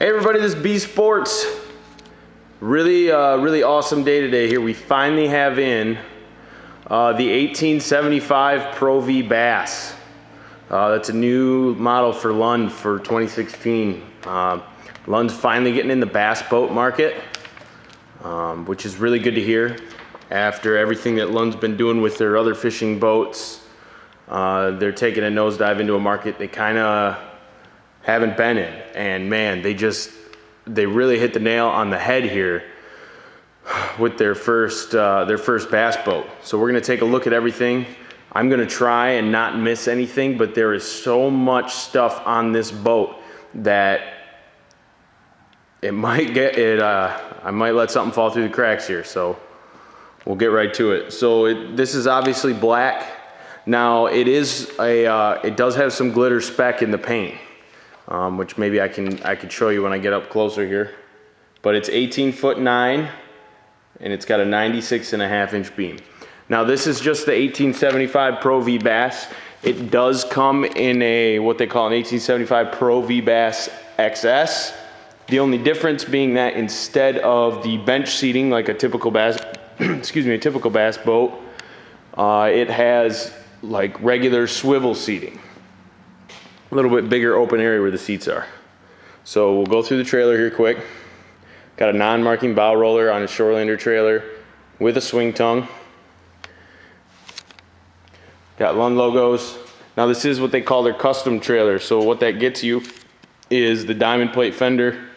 Hey everybody, this is Bee's Sports. Really, uh, really awesome day today here. We finally have in uh, the 1875 Pro V Bass. Uh, that's a new model for Lund for 2016. Uh, Lund's finally getting in the bass boat market, um, which is really good to hear after everything that Lund's been doing with their other fishing boats. Uh, they're taking a nosedive into a market they kind of haven't been in. And man, they just, they really hit the nail on the head here with their first, uh, their first bass boat. So we're gonna take a look at everything. I'm gonna try and not miss anything, but there is so much stuff on this boat that it might get it, uh, I might let something fall through the cracks here. So we'll get right to it. So it, this is obviously black. Now it is a, uh, it does have some glitter speck in the paint um, which maybe I can I could show you when I get up closer here. But it's 18 foot 9 and it's got a 96 and a half inch beam. Now this is just the 1875 Pro V Bass. It does come in a what they call an 1875 Pro V Bass XS. The only difference being that instead of the bench seating like a typical bass, excuse me, a typical bass boat, uh, it has like regular swivel seating a little bit bigger open area where the seats are. So we'll go through the trailer here quick. Got a non-marking bow roller on a Shoreland'r trailer with a swing tongue. Got Lund logos. Now this is what they call their custom trailer. So what that gets you is the diamond plate fender,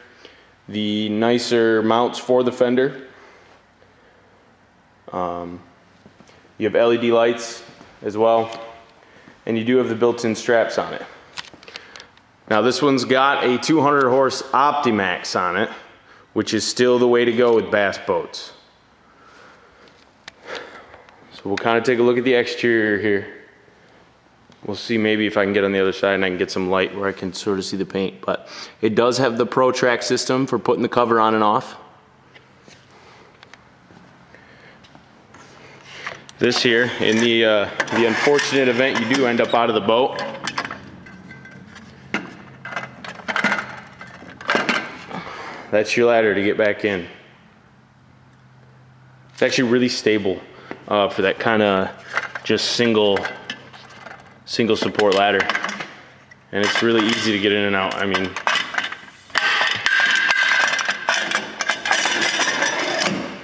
the nicer mounts for the fender. Um, you have LED lights as well, and you do have the built-in straps on it. Now this one's got a 200 horse Optimax on it, which is still the way to go with bass boats. So we'll kind of take a look at the exterior here. We'll see maybe if I can get on the other side and I can get some light where I can sort of see the paint. But it does have the Pro-Track system for putting the cover on and off. This here, in the, uh, the unfortunate event you do end up out of the boat, That's your ladder to get back in. It's actually really stable uh, for that kind of just single, single support ladder. And it's really easy to get in and out. I mean,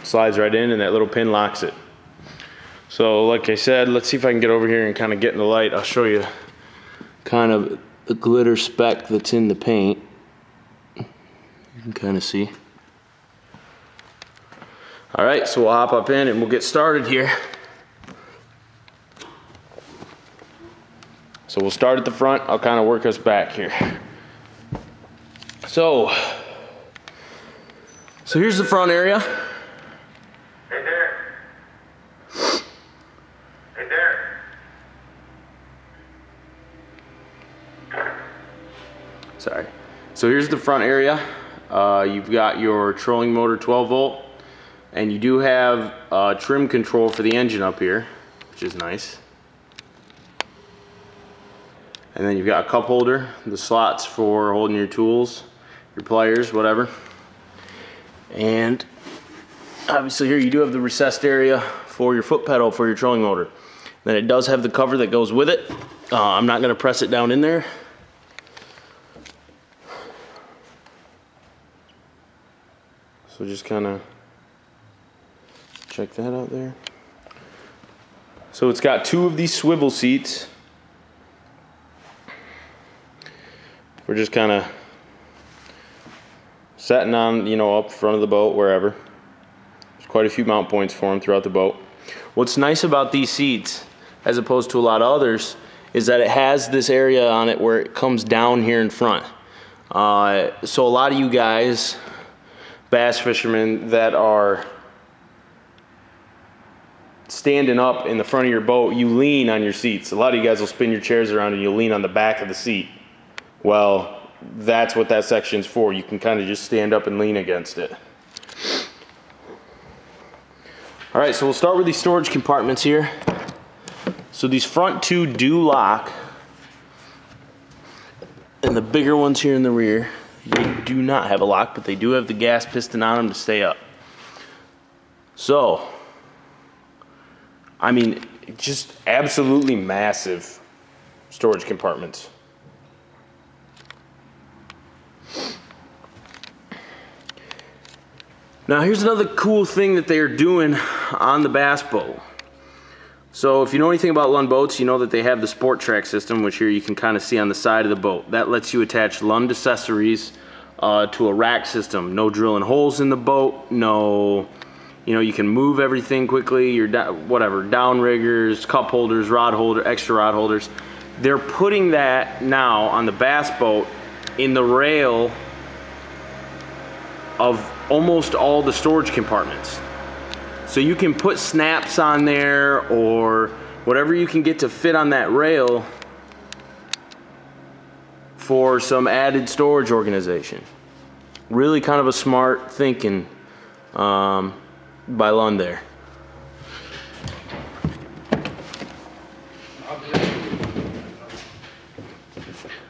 slides right in and that little pin locks it. So like I said, let's see if I can get over here and kind of get in the light. I'll show you kind of the glitter speck that's in the paint. You can kind of see. All right, so we'll hop up in and we'll get started here. So we'll start at the front. I'll kind of work us back here. So, so here's the front area. Hey there. Hey there. Sorry. So here's the front area. Uh, you've got your trolling motor 12 volt and you do have uh, trim control for the engine up here which is nice. And then you've got a cup holder the slots for holding your tools your pliers whatever. And obviously here you do have the recessed area for your foot pedal for your trolling motor. Then it does have the cover that goes with it. Uh, I'm not going to press it down in there Just kind of check that out there. So it's got two of these swivel seats. We're just kind of setting on, you know, up front of the boat, wherever. There's quite a few mount points for them throughout the boat. What's nice about these seats, as opposed to a lot of others, is that it has this area on it where it comes down here in front. Uh, so a lot of you guys bass fishermen that are standing up in the front of your boat, you lean on your seats. A lot of you guys will spin your chairs around and you lean on the back of the seat. Well, that's what that section's for. You can kind of just stand up and lean against it. All right, so we'll start with these storage compartments here. So these front two do lock. And the bigger ones here in the rear. They do not have a lock, but they do have the gas piston on them to stay up. So, I mean, just absolutely massive storage compartments. Now, here's another cool thing that they are doing on the bass boat. So, if you know anything about Lund boats, you know that they have the Sport Trak system, which here you can kind of see on the side of the boat. That lets you attach Lund accessories uh, to a rack system. No drilling holes in the boat, no, you know, you can move everything quickly, your whatever, downriggers, cup holders, rod holder, extra rod holders. They're putting that now on the bass boat in the rail of almost all the storage compartments. So you can put snaps on there or whatever you can get to fit on that rail for some added storage organization. Really kind of a smart thinking um, by Lund there.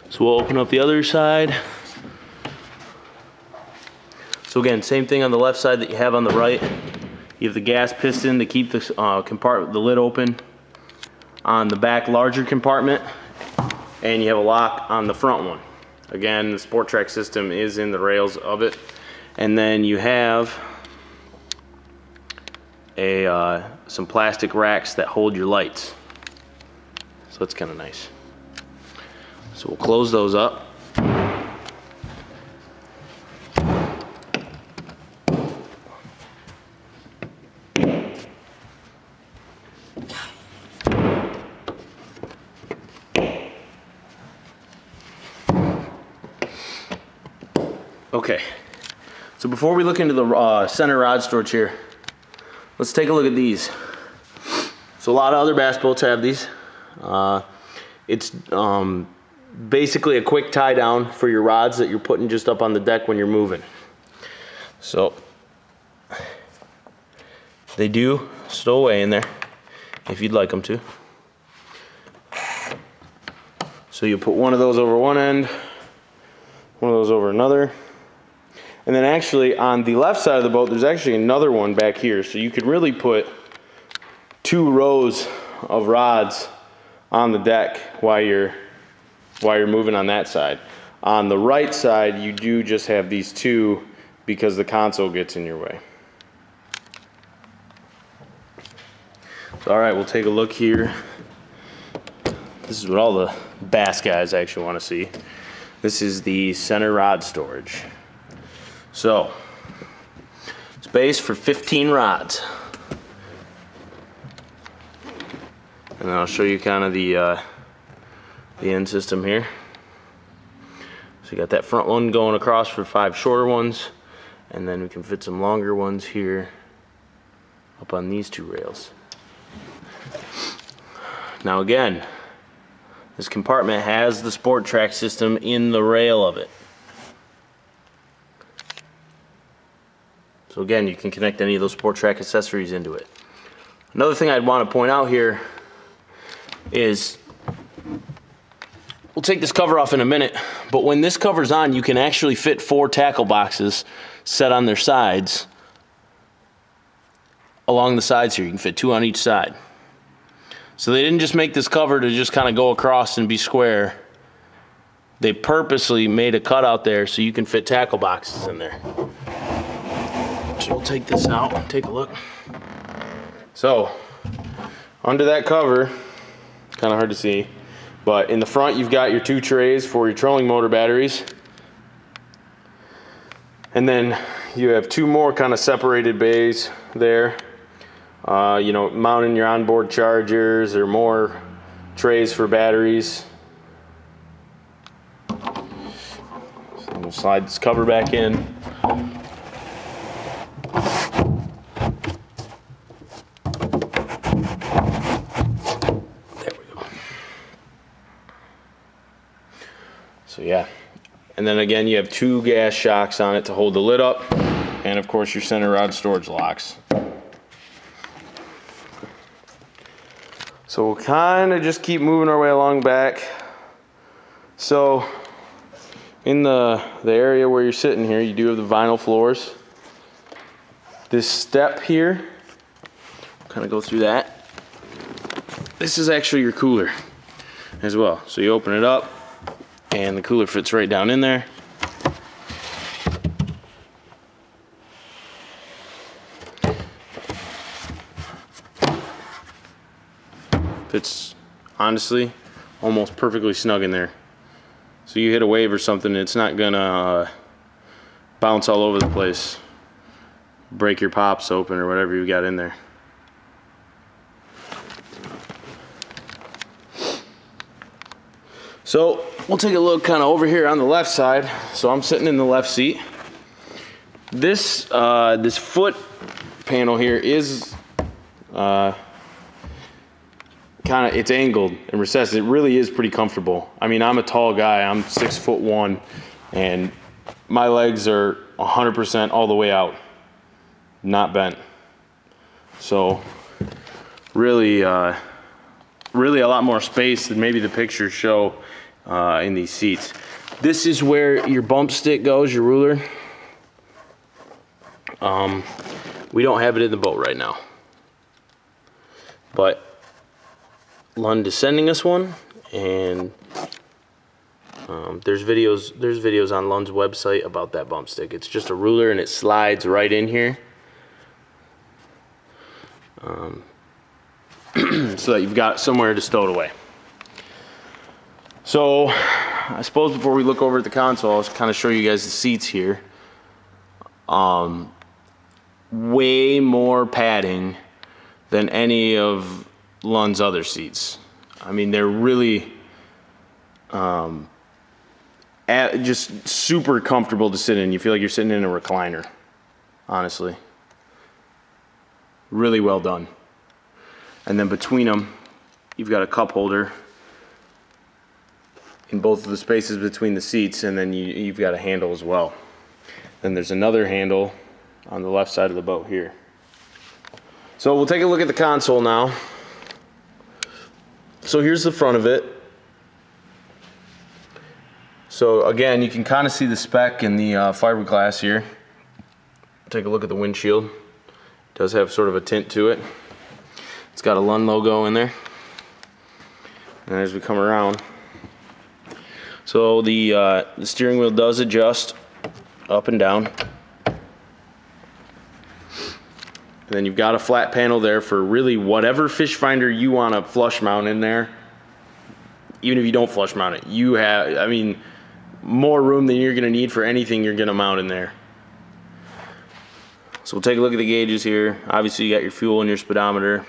So we'll open up the other side. So again, same thing on the left side that you have on the right. You have the gas piston to keep the uh, compartment, the lid open on the back larger compartment, and you have a lock on the front one. Again, the Sport Trak system is in the rails of it. And then you have a uh, some plastic racks that hold your lights. So that's kind of nice. So we'll close those up. Okay, so before we look into the uh, center rod storage here, let's take a look at these. So a lot of other bass boats have these. Uh, it's um, basically a quick tie down for your rods that you're putting just up on the deck when you're moving. So they do stow away in there if you'd like them to. So you put one of those over one end, one of those over another. And then actually on the left side of the boat, there's actually another one back here. So you could really put two rows of rods on the deck while you're, while you're moving on that side. On the right side, you do just have these two because the console gets in your way. So, all right, we'll take a look here. This is what all the bass guys actually want to see. This is the center rod storage. So, space for 15 rods. And I'll show you kind of the, uh, the end system here. So you got that front one going across for five shorter ones, and then we can fit some longer ones here up on these two rails. Now again, this compartment has the sport trak system in the rail of it. So again, you can connect any of those Sport Trak accessories into it. Another thing I'd want to point out here is we'll take this cover off in a minute, but when this cover's on, you can actually fit four tackle boxes set on their sides along the sides here. You can fit two on each side. So they didn't just make this cover to just kind of go across and be square. They purposely made a cutout there so you can fit tackle boxes in there. So we'll take this out and take a look. So, under that cover, kind of hard to see, but in the front you've got your two trays for your trolling motor batteries. And then you have two more kind of separated bays there. Uh, you know, mounting your onboard chargers or more trays for batteries. So we'll slide this cover back in. So yeah. And then again, you have two gas shocks on it to hold the lid up. And of course your center rod storage locks. So we'll kind of just keep moving our way along back. So in the, the area where you're sitting here, you do have the vinyl floors. This step here, kind of go through that. This is actually your cooler as well. So you open it up and the cooler fits right down in there. Fits honestly almost perfectly snug in there. So you hit a wave or something, it's not gonna uh, bounce all over the place, break your pops open or whatever you got in there. So we'll take a look kind of over here on the left side. So I'm sitting in the left seat. This uh, this foot panel here is uh, kind of it's angled and recessed. It really is pretty comfortable. I mean, I'm a tall guy. I'm six foot one, and my legs are 100% all the way out, not bent. So really, uh, really a lot more space than maybe the pictures show uh, in these seats. This is where your bump stick goes, your ruler. Um, we don't have it in the boat right now, but Lund is sending us one, and um, there's videos there's videos on Lund's website about that bump stick. It's just a ruler and it slides right in here. Um, so that you've got somewhere to stow it away. So I suppose before we look over at the console, I'll kind of show you guys the seats here. Um, way more padding than any of Lund's other seats. I mean, they're really um, at, just super comfortable to sit in. You feel like you're sitting in a recliner, honestly. Really well done. And then between them, you've got a cup holder in both of the spaces between the seats, and then you, you've got a handle as well. Then there's another handle on the left side of the boat here. So we'll take a look at the console now. So here's the front of it. So again, you can kind of see the spec in the uh, fiberglass here. Take a look at the windshield. It does have sort of a tint to it. It's got a Lund logo in there. And as we come around, so the, uh, the steering wheel does adjust up and down. And then you've got a flat panel there for really whatever fish finder you want to flush mount in there. Even if you don't flush mount it, you have, I mean, more room than you're going to need for anything you're going to mount in there. So we'll take a look at the gauges here. Obviously you got your fuel and your speedometer.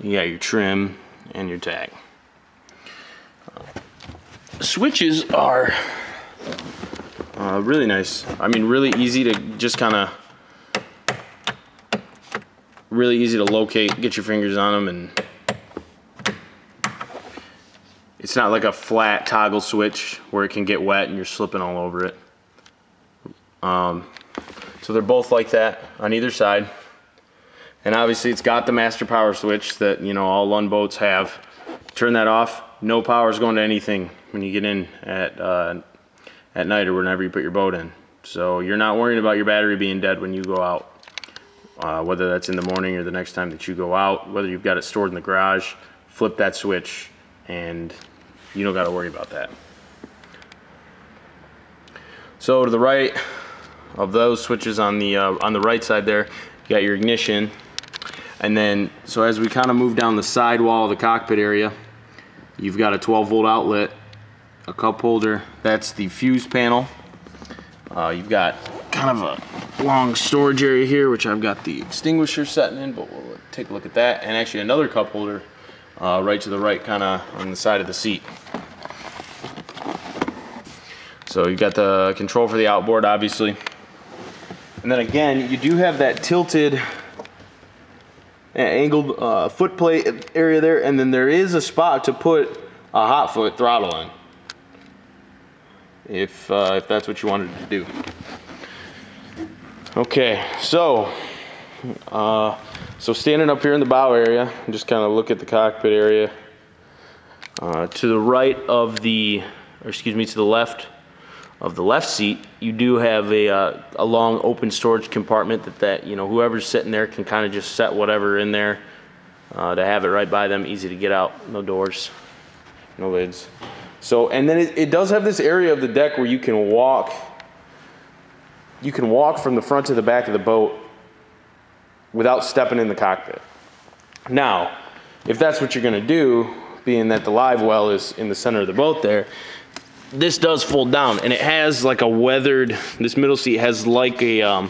You got your trim and your tach. Switches are uh, really nice. I mean, really easy to just kind of really easy to locate, get your fingers on them, and it's not like a flat toggle switch where it can get wet and you're slipping all over it. Um, so they're both like that on either side. And obviously it's got the master power switch that, you know, all Lund boats have. Turn that off, no power is going to anything when you get in at, uh, at night or whenever you put your boat in. So you're not worrying about your battery being dead when you go out uh, whether that's in the morning or the next time that you go out, whether you've got it stored in the garage, flip that switch and you don't got to worry about that. So to the right of those switches on the uh, on the right side there, you got your ignition. And then, so as we kind of move down the side wall of the cockpit area, you've got a 12 volt outlet, a cup holder, that's the fuse panel. Uh, you've got kind of a long storage area here, which I've got the extinguisher setting in, but we'll take a look at that. And actually another cup holder uh, right to the right, kind of on the side of the seat. So you've got the control for the outboard, obviously. And then again, you do have that tilted angled uh, foot plate area there, and then there is a spot to put a hot foot throttle in. If, uh, if that's what you wanted to do. Okay, so uh, so standing up here in the bow area, just kind of look at the cockpit area. Uh, to the right of the or excuse me, to the left of the left seat, you do have a, uh, a long open storage compartment that, that, you know, whoever's sitting there can kind of just set whatever in there uh, to have it right by them, easy to get out, no doors, no lids. So, and then it, it does have this area of the deck where you can walk, you can walk from the front to the back of the boat without stepping in the cockpit. Now, if that's what you're gonna do, being that the live well is in the center of the boat there, this does fold down and it has like a weathered, this middle seat has like a, um,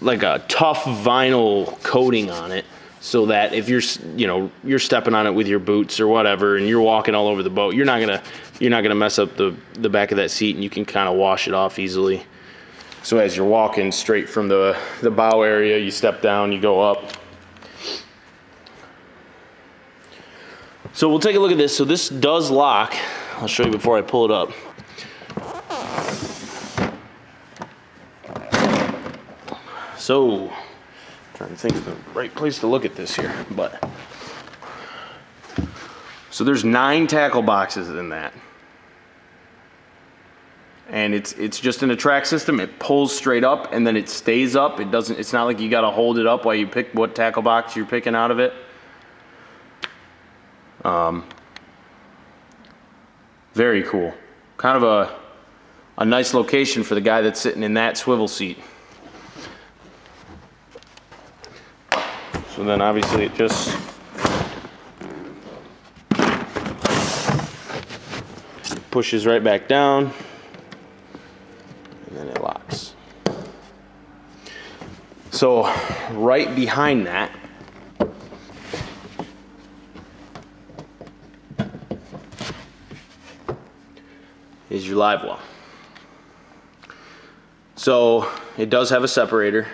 like a tough vinyl coating on it so that if you're, you know, you're stepping on it with your boots or whatever and you're walking all over the boat, you're not gonna, you're not gonna mess up the, the back of that seat and you can kind of wash it off easily. So as you're walking straight from the, the bow area, you step down, you go up. So we'll take a look at this. So this does lock. I'll show you before I pull it up. So, trying to think of the right place to look at this here, but. So there's nine tackle boxes in that. And it's it's just in a track system. It pulls straight up and then it stays up. It doesn't it's not like you gotta hold it up while you pick what tackle box you're picking out of it. Um, very cool. Kind of a, a nice location for the guy that's sitting in that swivel seat. So then obviously it just pushes right back down and then it locks. So right behind that is your live well. So it does have a separator.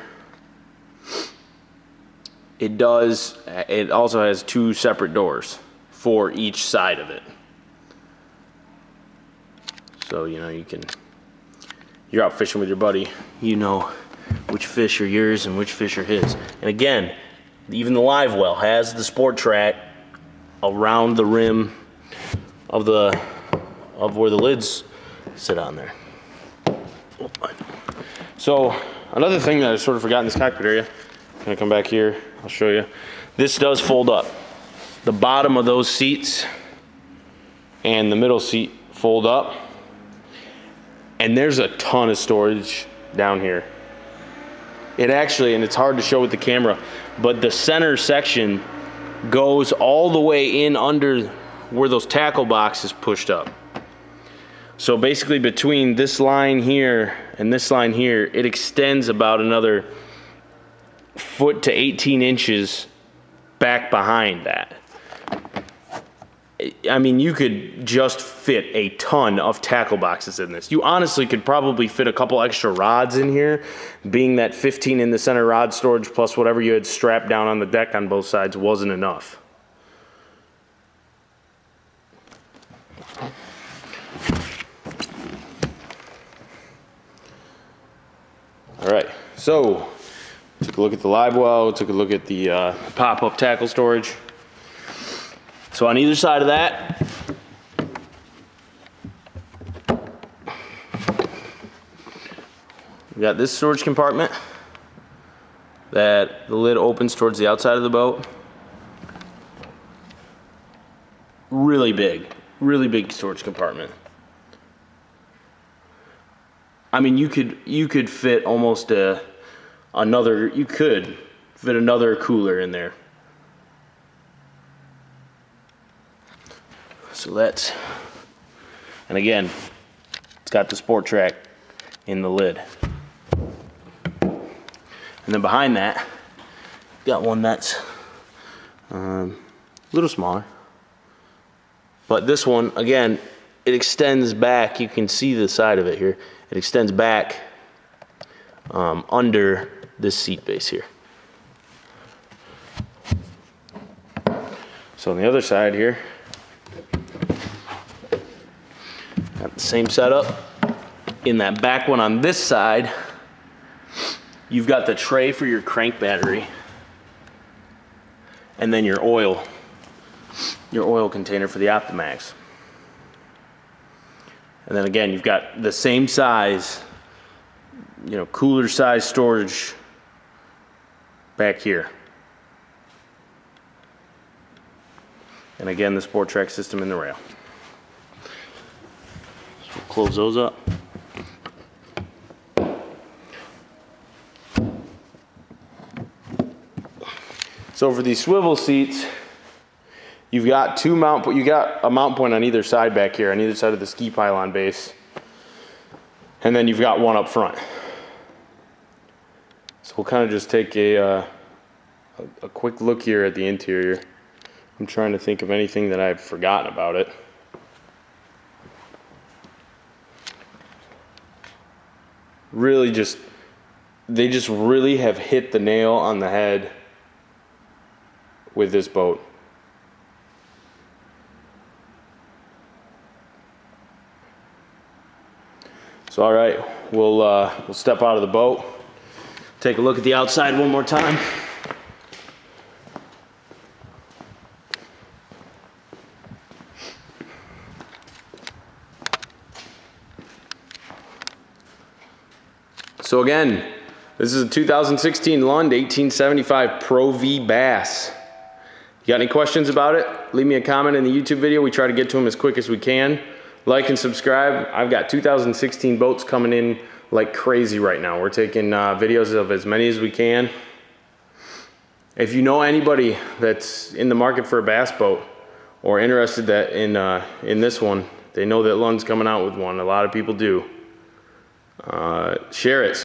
It does, it also has two separate doors for each side of it. So, you know, you can, you're out fishing with your buddy, you know which fish are yours and which fish are his. And again, even the live well has the sport trak around the rim of the of where the lids sit on there. So another thing that I sort of forgot in this cockpit area, gonna come back here, I'll show you. This does fold up. The bottom of those seats and the middle seat fold up. And there's a ton of storage down here. It actually, and it's hard to show with the camera, but the center section goes all the way in under where those tackle boxes pushed up. So basically between this line here and this line here, it extends about another foot to 18 inches back behind that. I mean, you could just fit a ton of tackle boxes in this. You honestly could probably fit a couple extra rods in here, being that 15 in the center rod storage plus whatever you had strapped down on the deck on both sides wasn't enough. All right, so took a look at the live well, took a look at the uh, pop-up tackle storage. So on either side of that, we got this storage compartment that the lid opens towards the outside of the boat. Really big, really big storage compartment. I mean, you could you could fit almost a another. You could fit another cooler in there. So that's, and again, it's got the sport trak in the lid. And then behind that, got one that's um, a little smaller. But this one, again, it extends back. You can see the side of it here. It extends back um, under this seat base here. So on the other side here, got the same setup. In that back one on this side, you've got the tray for your crank battery and then your oil, your oil container for the Optimax. And then again, you've got the same size, you know, cooler size storage back here. And again, the sport trak system in the rail. So we'll close those up. So for these swivel seats, you've got two mount, you got a mount point on either side back here, on either side of the ski pylon base. And then you've got one up front. So we'll kind of just take a, uh, a, quick look here at the interior. I'm trying to think of anything that I've forgotten about it. Really just, they just really have hit the nail on the head with this boat. So all right, we'll uh, we'll step out of the boat, take a look at the outside one more time. So again, this is a 2016 Lund 1875 Pro V Bass. You got any questions about it? Leave me a comment in the YouTube video. We try to get to them as quick as we can. Like and subscribe. I've got 2016 boats coming in like crazy right now. We're taking uh, videos of as many as we can. If you know anybody that's in the market for a bass boat or interested that in uh, in this one, they know that Lund's coming out with one. A lot of people do. Uh, share it.